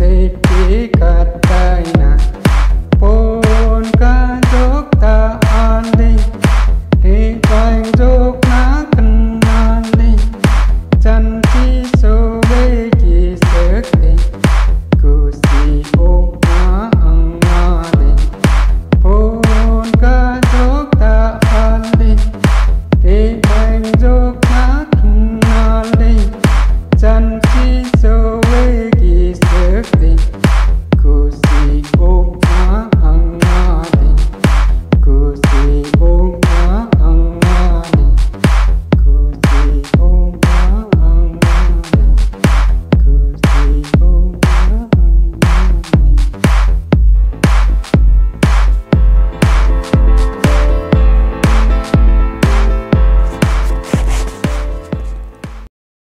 Take we got